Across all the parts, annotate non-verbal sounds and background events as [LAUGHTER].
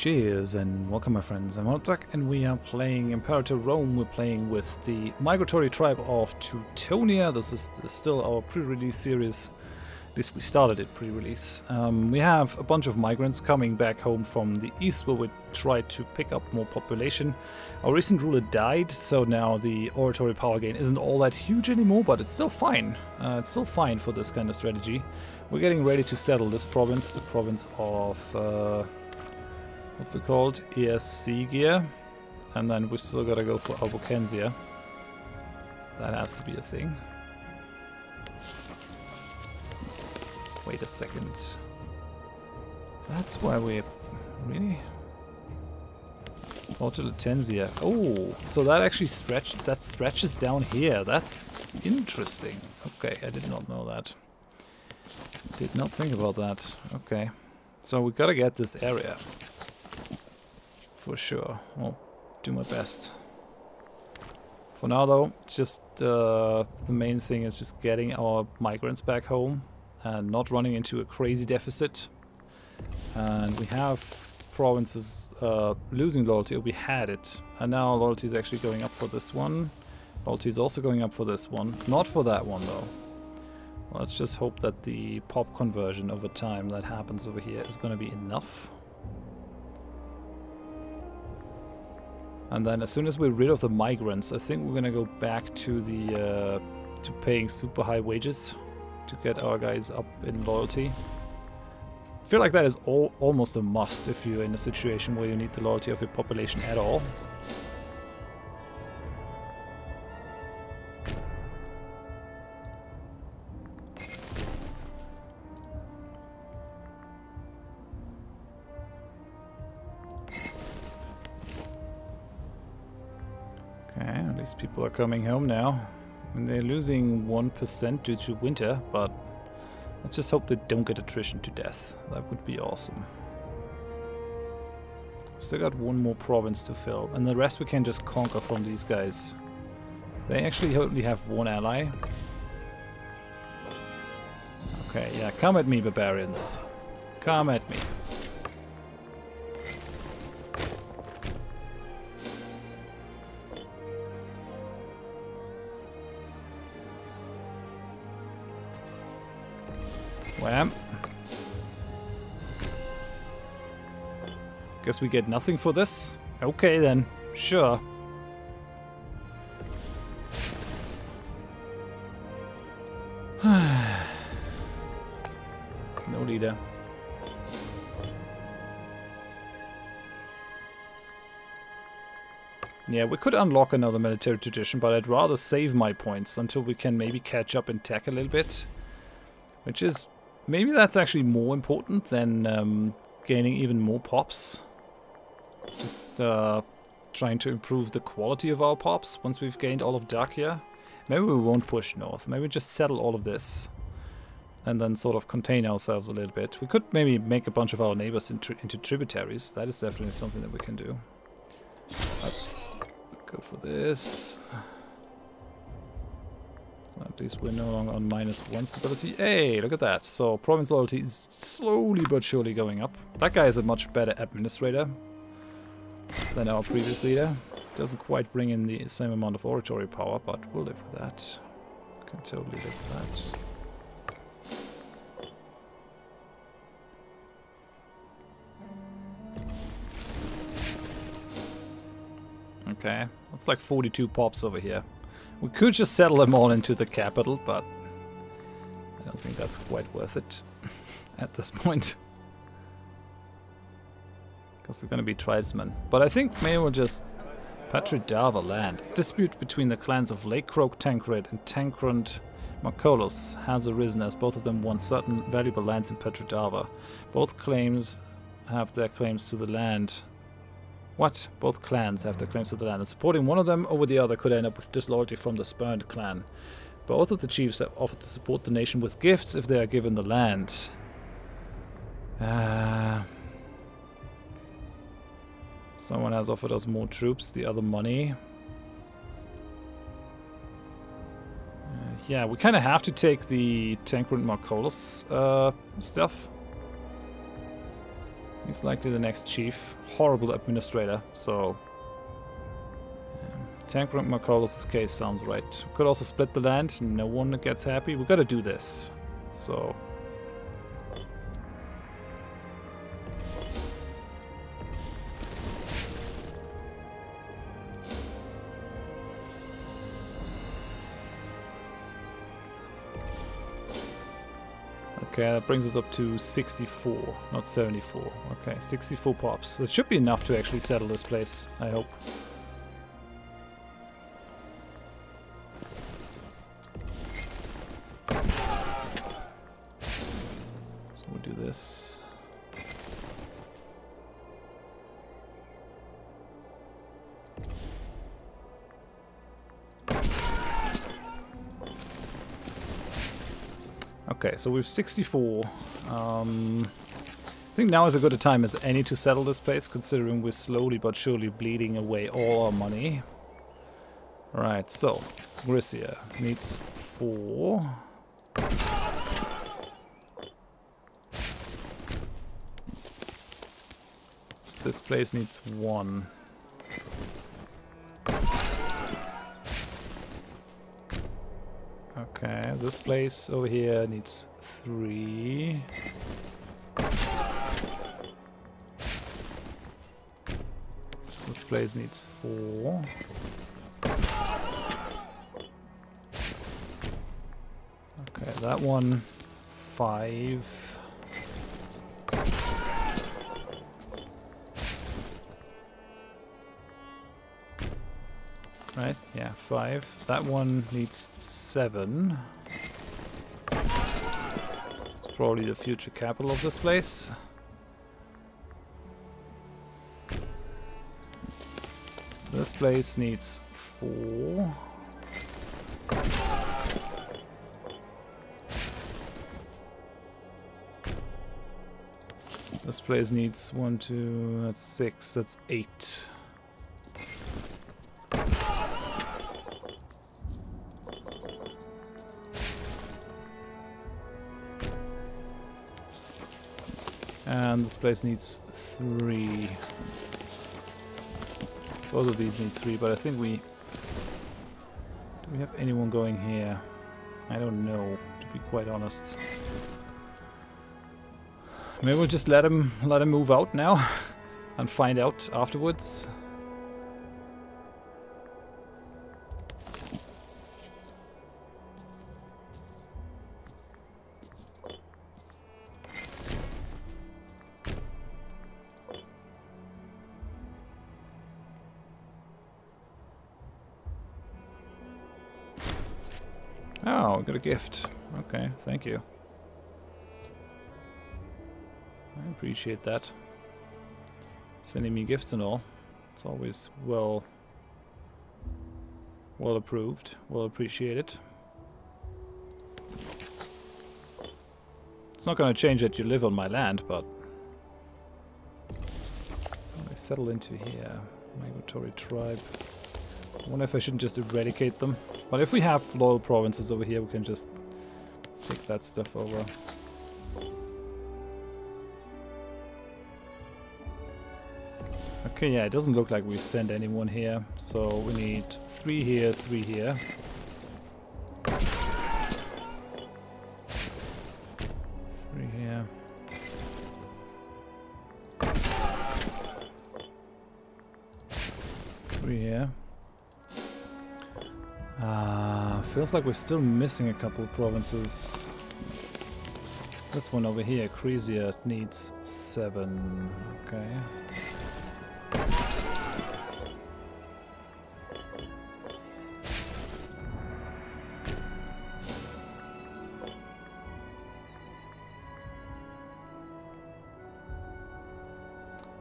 Cheers and welcome my friends, I'm Horath Drak and we are playing Imperator Rome. We're playing with the migratory tribe of Teutonia. This is still our pre-release series. At least we started it pre-release. Um, we have a bunch of migrants coming back home from the east where we try to pick up more population. Our recent ruler died, so now the oratory power gain isn't all that huge anymore, but it's still fine. Uh, it's still fine for this kind of strategy. We're getting ready to settle this province, the province of... Uh, what's it called? ESC gear. And then we still gotta go for Albokensia. That has to be a thing. Wait a second. That's why we... Really? Autolatensia. Oh, so that actually stretch that stretches down here. That's interesting. Okay, I did not know that. Did not think about that. Okay. So we gotta get this area for sure. I'll do my best. For now though, just uh, the main thing is just getting our migrants back home and not running into a crazy deficit. And we have provinces uh, losing loyalty, we had it. And now loyalty is actually going up for this one. Loyalty is also going up for this one. Not for that one though. Let's just hope that the pop conversion over time that happens over here is going to be enough. And then as soon as we're rid of the migrants, I think we're gonna go back to the uh, to paying super high wages to get our guys up in loyalty. I feel like that is all, almost a must if you're in a situation where you need the loyalty of your population at all. People are coming home now. And they're losing 1% due to winter, but let's just hope they don't get attrition to death. That would be awesome. Still got one more province to fill, and the rest we can just conquer from these guys. They actually only have one ally. Okay, yeah, come at me, barbarians. Come at me. We get nothing for this? Okay then, sure. [SIGHS] no leader. Yeah, we could unlock another military tradition, but I'd rather save my points until we can maybe catch up in tech a little bit. Which is Maybe that's actually more important than um, gaining even more pops. Just uh, trying to improve the quality of our pops once we've gained all of Dacia. Maybe we won't push north. Maybe just settle all of this. And then sort of contain ourselves a little bit. We could maybe make a bunch of our neighbors into, into tributaries. That is definitely something that we can do. Let's go for this. So at least we're no longer on minus one stability. Hey, look at that. So province loyalty is slowly but surely going up. That guy is a much better administrator than our previous leader. Doesn't quite bring in the same amount of oratory power, but we'll live with that. Can totally live with that. Okay, that's like 42 pops over here. We could just settle them all into the capital, but I don't think that's quite worth it [LAUGHS] at this point. Because they're going to be tribesmen. But I think maybe we'll just Petrodava land. Dispute between the clans of Lake Croak Tancred and Tancrund Markolos has arisen as both of them want certain valuable lands in Petrodava. Both claims have their claims to the land what? Both clans have their claims to the land, and supporting one of them over the other could end up with disloyalty from the spurned clan. Both of the chiefs have offered to support the nation with gifts if they are given the land. Uh, someone has offered us more troops, the other money. Uh, yeah, we kind of have to take the Tancred Markolos uh, stuff. He's likely the next chief. Horrible administrator, so... Tank Tancred Marcolis' case sounds right. We could also split the land, no one gets happy. We gotta do this. So... Okay, that brings us up to 64, not 74. Okay, 64 pops. It should be enough to actually settle this place, I hope. So we'll do this. Okay, so we've 64. Um, I think now is as good a time as any to settle this place, considering we're slowly but surely bleeding away all our money. Right, so, Grisia needs four. This place needs one. This place over here needs three. This place needs four. Okay, that one, five. Right, yeah, five. That one needs seven. Probably the future capital of this place. This place needs four. This place needs one, two, that's six, that's eight. And this place needs three. Both of these need three, but I think we... Do we have anyone going here? I don't know, to be quite honest. Maybe we'll just let him let him move out now and find out afterwards. Gift. Okay, thank you. I appreciate that. Sending me gifts and all. It's always well well approved, well appreciated. It's not going to change that you live on my land, but I settle into here. Migratory tribe. I wonder if I shouldn't just eradicate them. But if we have loyal provinces over here, we can just take that stuff over. Okay, yeah, it doesn't look like we send anyone here. So we need three here, three here. Feels like we're still missing a couple of provinces. This one over here, Crisia, needs seven. Okay.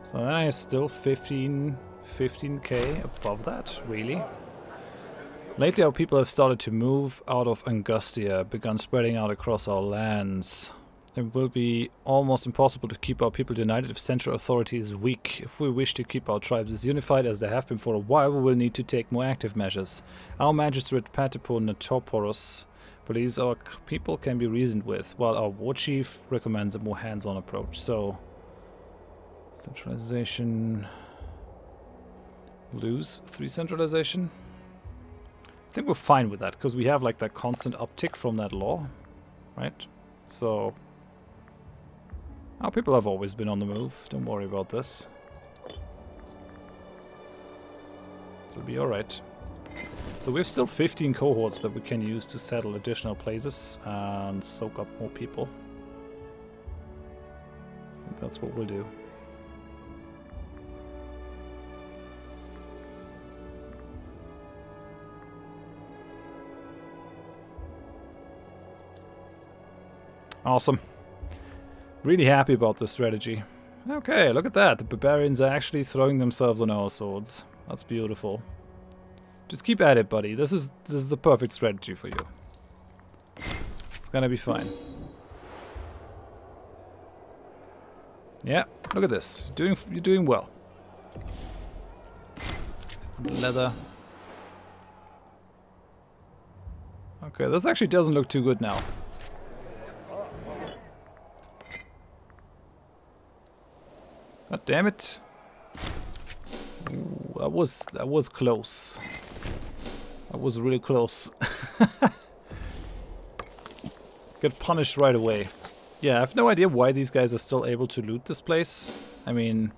So then I still 15, 15k above that, really? Lately our people have started to move out of Angustia, begun spreading out across our lands. It will be almost impossible to keep our people united if central authority is weak. If we wish to keep our tribes as unified as they have been for a while, we will need to take more active measures. Our magistrate Patipon Natoporos believes our people can be reasoned with, while our war chief recommends a more hands-on approach. So, Centralization. Lose three centralization. I think we're fine with that because we have like that constant uptick from that law, right? So our people have always been on the move. Don't worry about this. It'll be alright. So we have still 15 cohorts that we can use to settle additional places and soak up more people. I think that's what we'll do. Awesome. Really happy about this strategy. Okay, look at that. The barbarians are actually throwing themselves on our swords. That's beautiful. Just keep at it, buddy. This is this is the perfect strategy for you. It's gonna be fine. Yeah, look at this. You're doing you're doing well. Leather. Okay, this actually doesn't look too good now. God damn it. Ooh, that was that was close. That was really close. [LAUGHS] Get punished right away. Yeah, I have no idea why these guys are still able to loot this place. I mean,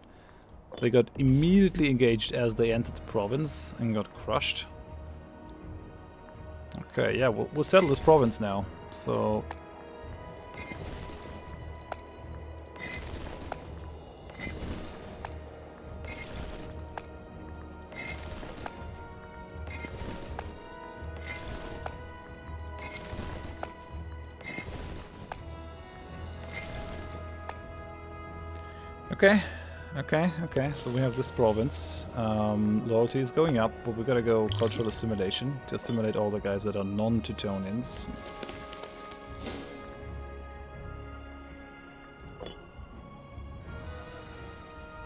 they got immediately engaged as they entered the province and got crushed. Okay, yeah, we'll, we'll settle this province now. So, Okay, okay, okay. So we have this province. Um, loyalty is going up, but we gotta go cultural assimilation to assimilate all the guys that are non-Teutonians.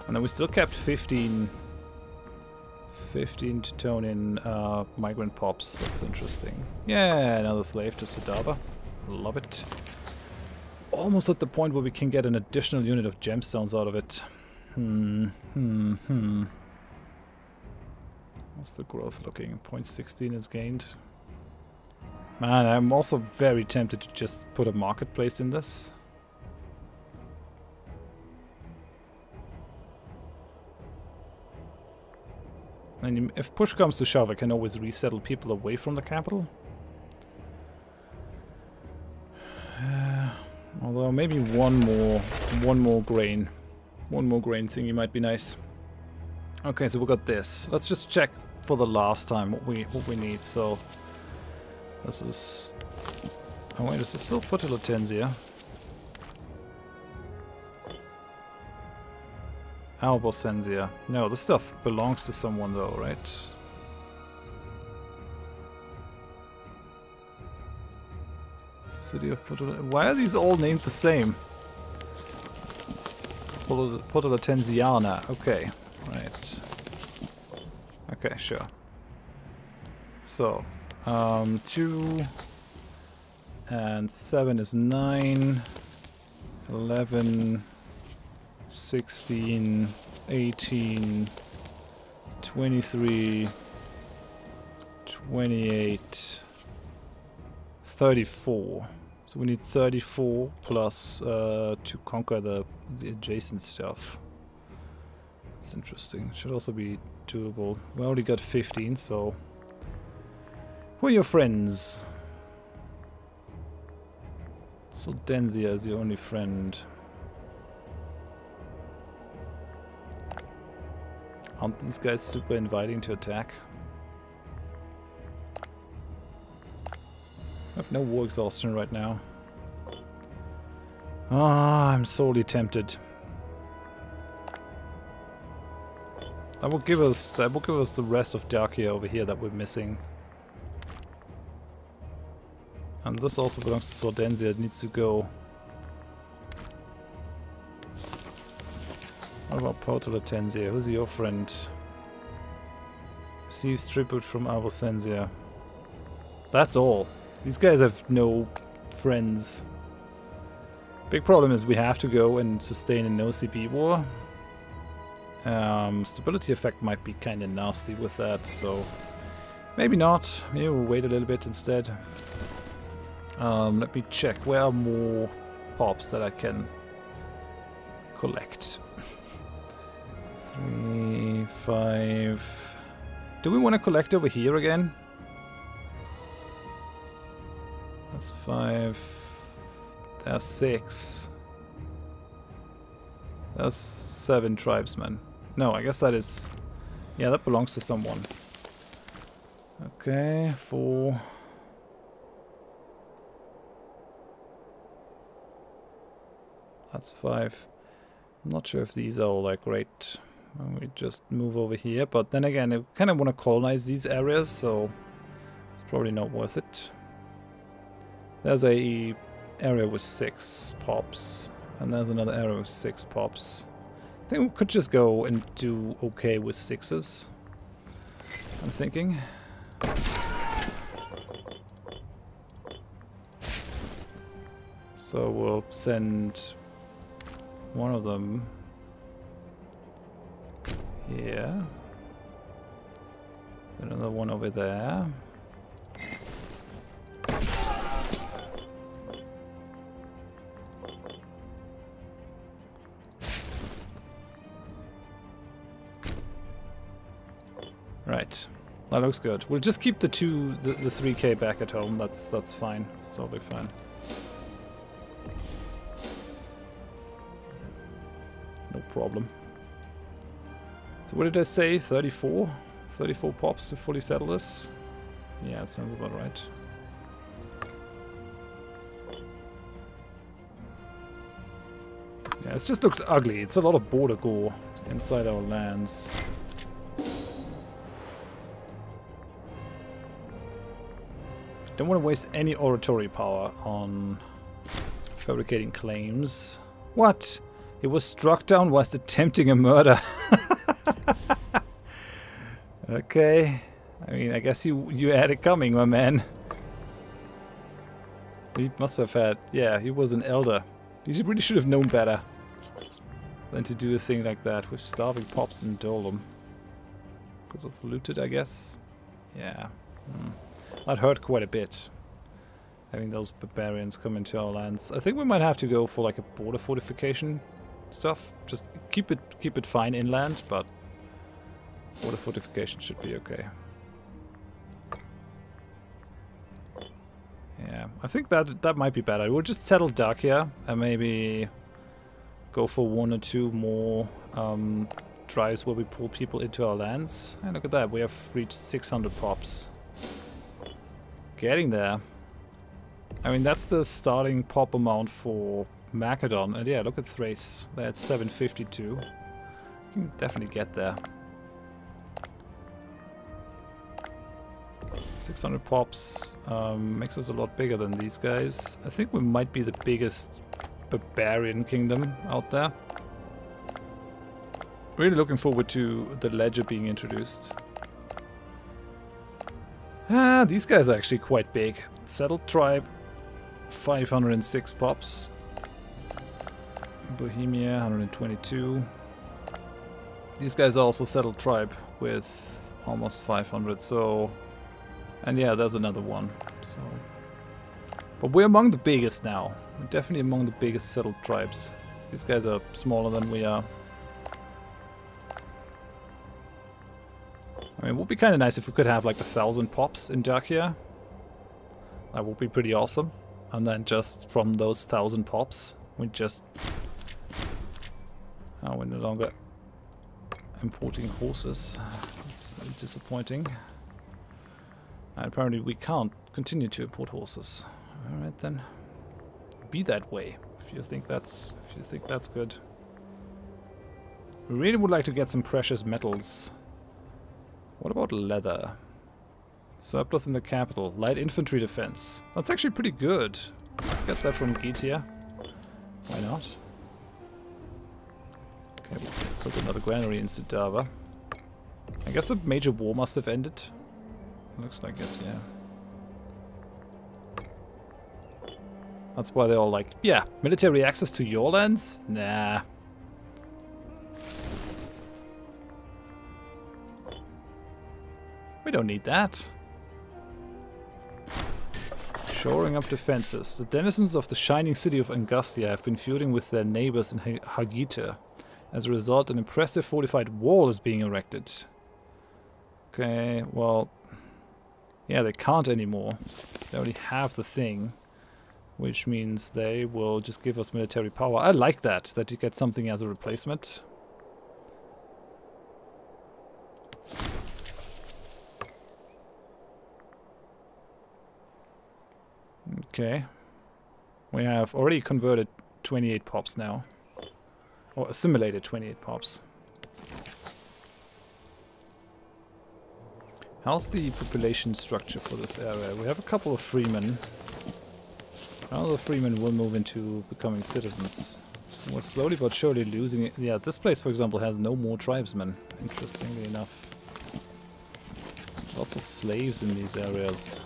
And then we still kept 15, 15 Teutonian uh, migrant pops. That's interesting. Yeah, another slave to Sidava. Love it almost at the point where we can get an additional unit of gemstones out of it. Hmm, hmm, hmm. What's the growth looking? 0.16 is gained. Man, I'm also very tempted to just put a marketplace in this. And if push comes to shove, I can always resettle people away from the capital. Although maybe one more, one more grain. One more grain thingy might be nice. Okay, so we got this. Let's just check for the last time what we what we need. So this is. Oh wait, is it still Potila Albosenzia. No, this stuff belongs to someone though, right? City of Porto. Why are these all named the same? Porto Tenziana. Okay, right. Okay, sure. So, um, two and seven is nine. 11, 16, 18, 23, 28, 34. So we need 34 plus uh, to conquer the, the adjacent stuff. That's interesting. Should also be doable. We already got 15, so... Who are your friends? So Denzia is the only friend. Aren't these guys super inviting to attack? I have no war exhaustion right now. Ah, I'm sorely tempted. That will give us that will give us the rest of Darkia over here that we're missing. And this also belongs to Sordenzia, it needs to go. What about Porto Latenzia? Who's your friend? Receives tribute from Albosenzia. That's all. These guys have no friends. Big problem is we have to go and sustain a no CP war. Um, stability effect might be kind of nasty with that, so maybe not. Maybe we'll wait a little bit instead. Um, let me check. Where are more pops that I can collect? [LAUGHS] Three, five. Do we want to collect over here again? That's five. That's six. That's seven tribesmen. No, I guess that is... Yeah, that belongs to someone. Okay, four... That's five. I'm not sure if these are all like great. We just move over here, but then again, I kind of want to colonize these areas, so it's probably not worth it. There's a area with six pops, and there's another area with six pops. I think we could just go and do okay with sixes. I'm thinking. So we'll send one of them here. Another one over there. That looks good. We'll just keep the two, the, the 3k back at home. That's that's fine. It's totally fine. No problem. So what did I say? 34? 34 pops to fully settle this? Yeah, it sounds about right. Yeah, it just looks ugly. It's a lot of border gore inside our lands. Don't want to waste any oratory power on fabricating claims. What? He was struck down whilst attempting a murder. [LAUGHS] okay. I mean, I guess you you had it coming, my man. He must have had... Yeah, he was an elder. He really should have known better than to do a thing like that with starving pops and Dolom. Because of looted, I guess? Yeah. Hmm. That hurt quite a bit. Having those barbarians come into our lands. I think we might have to go for like a border fortification stuff. Just keep it keep it fine inland, but border fortification should be okay. Yeah, I think that that might be better. We'll just settle Dacia and maybe go for one or two more um, drives where we pull people into our lands. And look at that, we have reached 600 pops. Getting there. I mean, that's the starting pop amount for Macedon. And yeah, look at Thrace. They're at 752. You can definitely get there. 600 pops um, makes us a lot bigger than these guys. I think we might be the biggest barbarian kingdom out there. Really looking forward to the ledger being introduced. Ah, these guys are actually quite big. Settled tribe, 506 pops. Bohemia, 122. These guys are also settled tribe with almost 500, so... And yeah, there's another one. So. But we're among the biggest now. We're definitely among the biggest settled tribes. These guys are smaller than we are. I mean, it would be kind of nice if we could have like a thousand pops in Dacia. That would be pretty awesome. And then just from those thousand pops, we just... Oh, we're no longer importing horses. It's disappointing. And apparently we can't continue to import horses. Alright then. Be that way, if you think that's if you think that's good. We really would like to get some precious metals. What about leather? Surplus in the capital. Light infantry defense. That's actually pretty good. Let's get that from Getia. Why not? Okay, we'll put another granary in Sudava. I guess a major war must have ended. Looks like it, yeah. That's why they're all like, yeah, military access to your lands? Nah. Don't need that. Shoring up defenses. The denizens of the shining city of Angustia have been feuding with their neighbors in Hagita. As a result, an impressive fortified wall is being erected. Okay, well... Yeah, they can't anymore. They already have the thing. Which means they will just give us military power. I like that, that you get something as a replacement. Okay. We have already converted 28 pops now. Or assimilated 28 pops. How's the population structure for this area? We have a couple of freemen. Now the freemen will move into becoming citizens. We're slowly but surely losing it. Yeah, this place, for example, has no more tribesmen, interestingly enough. Lots of slaves in these areas.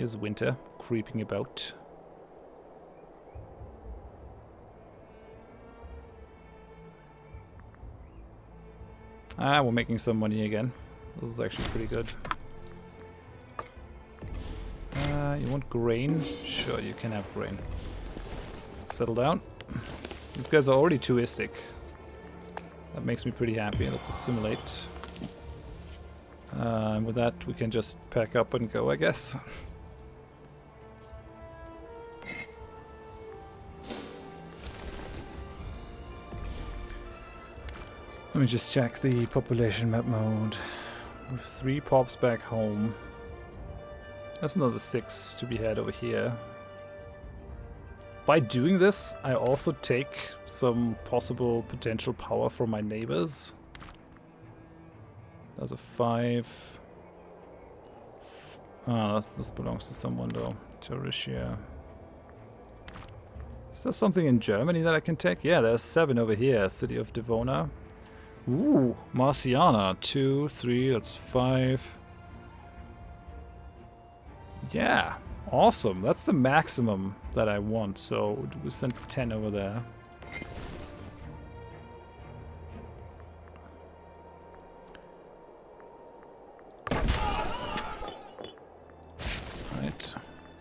Is winter creeping about. Ah, we're making some money again. This is actually pretty good. Uh, you want grain? Sure, you can have grain. Settle down. These guys are already touristic. That makes me pretty happy. Let's assimilate. Uh, and with that, we can just pack up and go, I guess. [LAUGHS] Let me just check the population map mode. With three pops back home. There's another six to be had over here. By doing this, I also take some possible potential power from my neighbors. There's a five. Ah, this, belongs to someone though. Teresia. Is there something in Germany that I can take? Yeah, there's seven over here. City of Devona. Ooh, Marciana. Two, three, that's five. Yeah, awesome. That's the maximum that I want. So we send 10 over there. Alright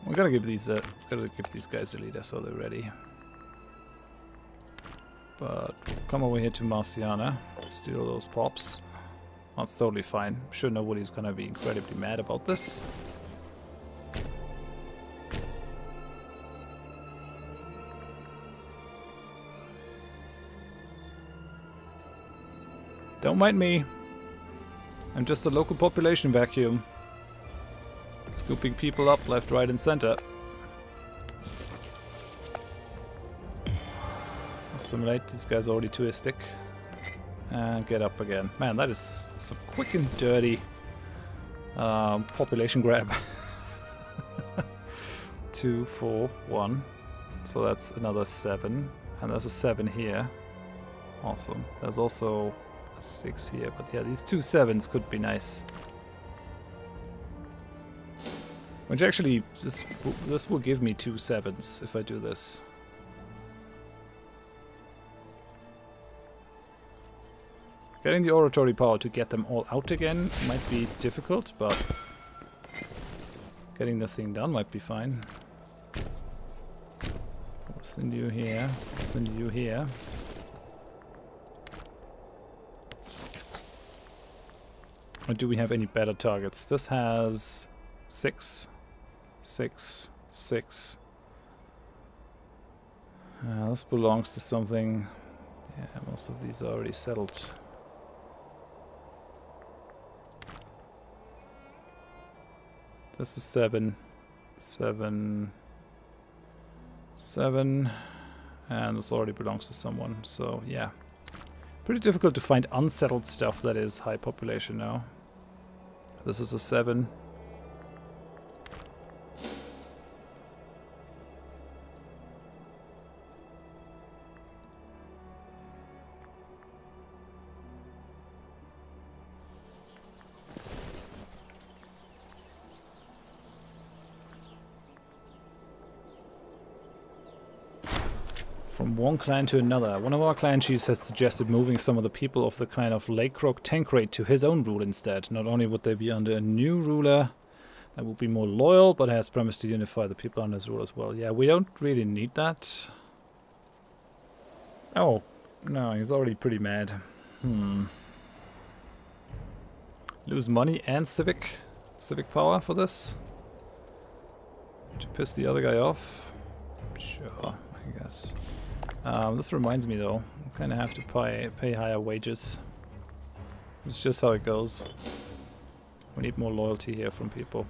We gotta give these uh, gotta give these guys a leader so they're ready. But come over here to Marciana, steal those pops. That's totally fine. I'm sure nobody's gonna be incredibly mad about this. Don't mind me. I'm just a local population vacuum. Scooping people up left, right, and center. Assimilate, this guy's already touristic. And get up again. Man, that is some quick and dirty um, population grab. [LAUGHS] Two, four, one. So that's another seven. And there's a seven here. Awesome. There's also a six here. But yeah, these two sevens could be nice. Which actually, this, this will give me two sevens if I do this. Getting the oratory power to get them all out again might be difficult, but getting the thing done might be fine. send you here, send you here. Or do we have any better targets? This has six six, six. Uh, this belongs to something. Yeah, most of these are already settled. This is seven, seven, seven, and this already belongs to someone. So yeah, pretty difficult to find unsettled stuff that is high population now. This is a seven. From one clan to another. One of our clan chiefs has suggested moving some of the people of the clan of Lake Lakecroak Tankrate to his own rule instead. Not only would they be under a new ruler that would be more loyal, but has promised to unify the people under his rule as well. Yeah, we don't really need that. Oh, no, he's already pretty mad. Hmm. Lose money and civic civic power for this? To piss the other guy off? Sure, I guess. Um, this reminds me though, I kind of have to pay, pay higher wages. It's just how it goes. We need more loyalty here from people.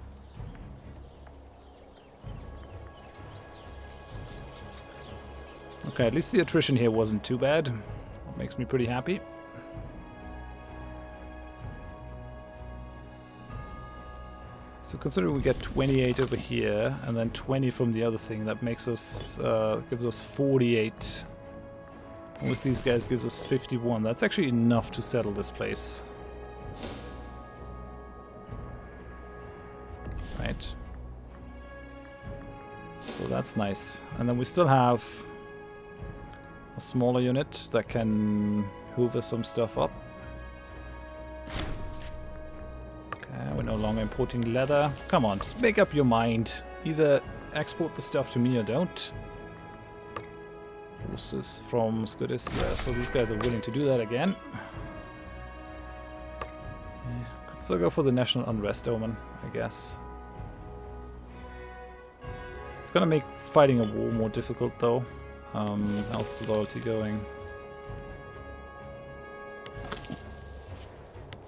Okay, at least the attrition here wasn't too bad. Makes me pretty happy. So consider we get 28 over here and then 20 from the other thing, that makes us, uh, gives us 48. And with these guys gives us 51. That's actually enough to settle this place. Right. So that's nice. And then we still have a smaller unit that can hoover some stuff up. Longer importing leather. Come on, just make up your mind. Either export the stuff to me or don't. Forces from Scudis. Yeah, so these guys are willing to do that again. Yeah, could still go for the National Unrest Omen, I guess. It's gonna make fighting a war more difficult though. Um, how's the loyalty going?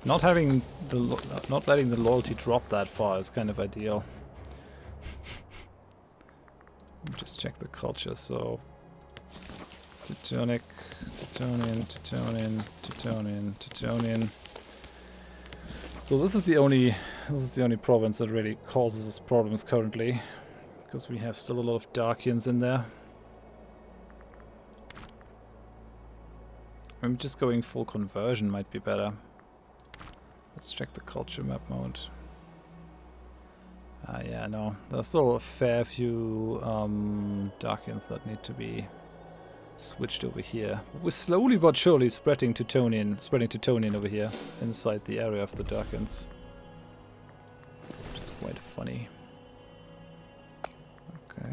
Not having the not letting the loyalty drop that far is kind of ideal. Just check the culture. So Teutonic, Teutonian, Teutonian, Teutonian, Teutonian. So this is the only this is the only province that really causes us problems currently, because we have still a lot of Darkians in there. I'm just going full conversion might be better. Let's check the culture map mode. Ah, uh, yeah, no. There's still a fair few um, Dacians that need to be switched over here. We're slowly but surely spreading Teutonian, spreading Teutonian over here inside the area of the Darkens. Which is quite funny. Okay.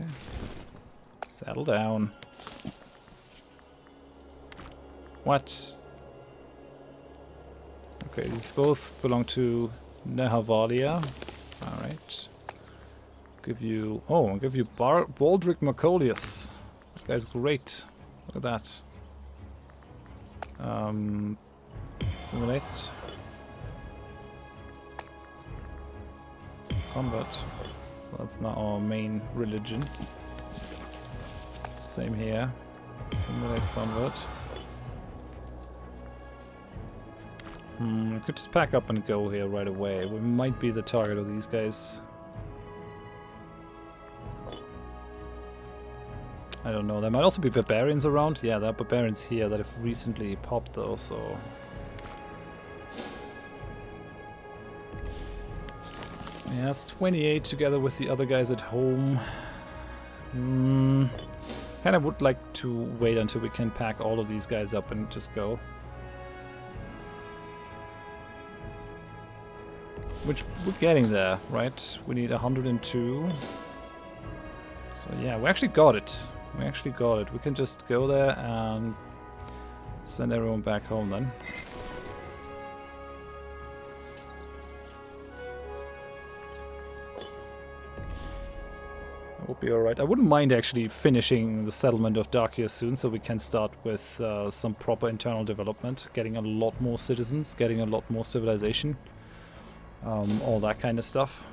Settle down. What? Okay, these both belong to Nehavalia. Alright. Give you... Oh, I'll give you Bar Baldric Macolius. This guy's great. Look at that. Um, simulate. Combat. So that's not our main religion. Same here. Simulate combat. Hmm, could just pack up and go here right away. We might be the target of these guys. I don't know. There might also be barbarians around. Yeah, there are barbarians here that have recently popped though, so... Yeah, it's 28 together with the other guys at home. Hmm. Kind of would like to wait until we can pack all of these guys up and just go. Which we're getting there, right? We need 102. So yeah, we actually got it. We actually got it. We can just go there and send everyone back home then. That would be alright. I wouldn't mind actually finishing the settlement of Darkia soon so we can start with uh, some proper internal development, getting a lot more citizens, getting a lot more civilization, um, all that kind of stuff.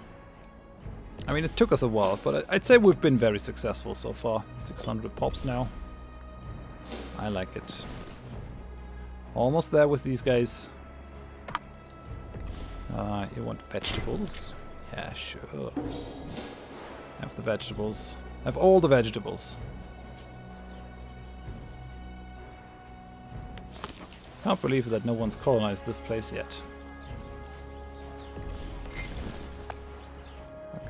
I mean, it took us a while, but I'd say we've been very successful so far. 600 pops now. I like it. Almost there with these guys. Uh, you want vegetables? Yeah, sure. Have the vegetables. Have all the vegetables. Can't believe that no one's colonized this place yet.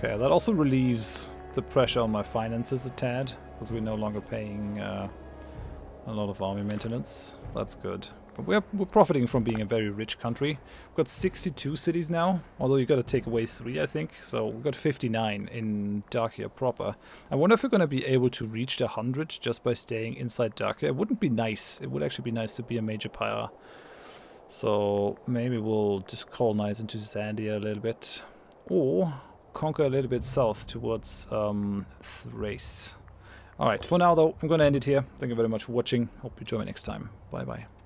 Okay, that also relieves the pressure on my finances a tad, because we're no longer paying uh, A lot of army maintenance. That's good. But we're, we're profiting from being a very rich country. We've got 62 cities now, although you've got to take away three, I think. So we've got 59 in Dacia proper. I wonder if we're going to be able to reach the 100 just by staying inside Dacia. It wouldn't be nice. It would actually be nice to be a major power. So maybe we'll just colonize into Zandia a little bit. Or conquer a little bit south towards um, Thrace. Alright, for now though, I'm going to end it here. Thank you very much for watching. Hope you join me next time. Bye bye.